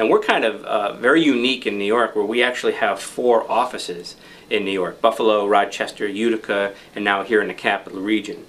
And we're kind of uh, very unique in New York where we actually have four offices in New York Buffalo, Rochester, Utica, and now here in the capital region.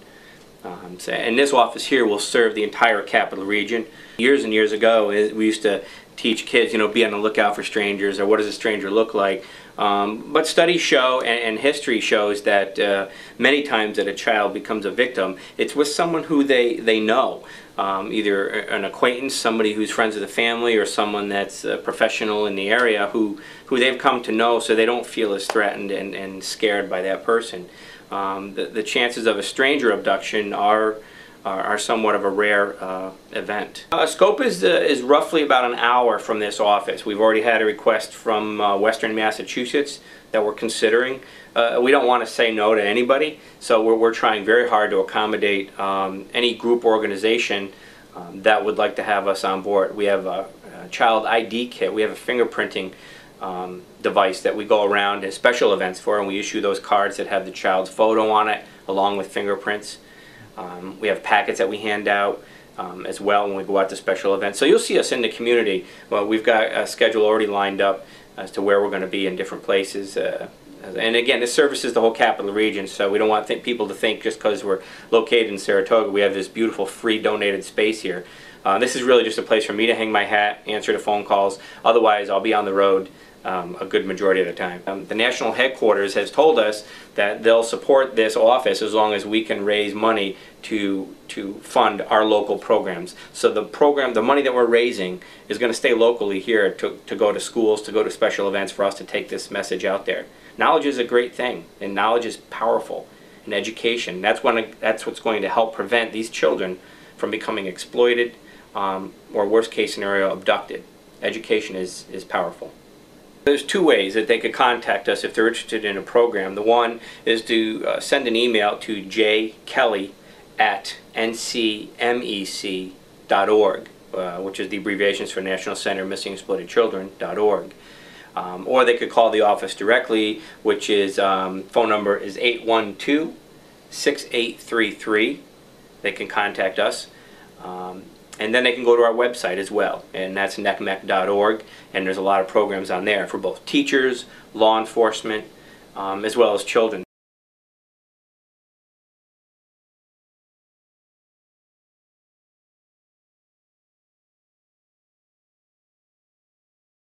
Um, so, and this office here will serve the entire capital region. Years and years ago, we used to teach kids, you know, be on the lookout for strangers or what does a stranger look like. Um, but studies show and, and history shows that uh, many times that a child becomes a victim, it's with someone who they, they know. Um, either an acquaintance, somebody who's friends with the family, or someone that's a professional in the area who, who they've come to know so they don't feel as threatened and, and scared by that person. Um, the, the chances of a stranger abduction are are, are somewhat of a rare uh, event. Uh, Scope is, uh, is roughly about an hour from this office. We've already had a request from uh, Western Massachusetts that we're considering. Uh, we don't want to say no to anybody, so we're, we're trying very hard to accommodate um, any group organization um, that would like to have us on board. We have a, a child ID kit, we have a fingerprinting um, device that we go around at special events for, and we issue those cards that have the child's photo on it along with fingerprints. Um, we have packets that we hand out um, as well when we go out to special events. So you'll see us in the community. Well, we've got a schedule already lined up as to where we're going to be in different places. Uh, and again, this services the whole capital region, so we don't want people to think just because we're located in Saratoga, we have this beautiful free donated space here. Uh, this is really just a place for me to hang my hat, answer the phone calls. Otherwise, I'll be on the road um, a good majority of the time. Um, the national headquarters has told us that they'll support this office as long as we can raise money to to fund our local programs. So the program, the money that we're raising is going to stay locally here to, to go to schools, to go to special events for us to take this message out there. Knowledge is a great thing and knowledge is powerful in education. That's, when, that's what's going to help prevent these children from becoming exploited um, or worst case scenario abducted. Education is, is powerful. There's two ways that they could contact us if they're interested in a program. The one is to uh, send an email to jkelly at ncmec.org, uh, which is the abbreviations for National Center Missing Exploited Children.org. Um, or they could call the office directly, which is um, phone number is 812-6833. They can contact us. Um, and then they can go to our website as well, and that's ncmec.org, and there's a lot of programs on there for both teachers, law enforcement, um, as well as children.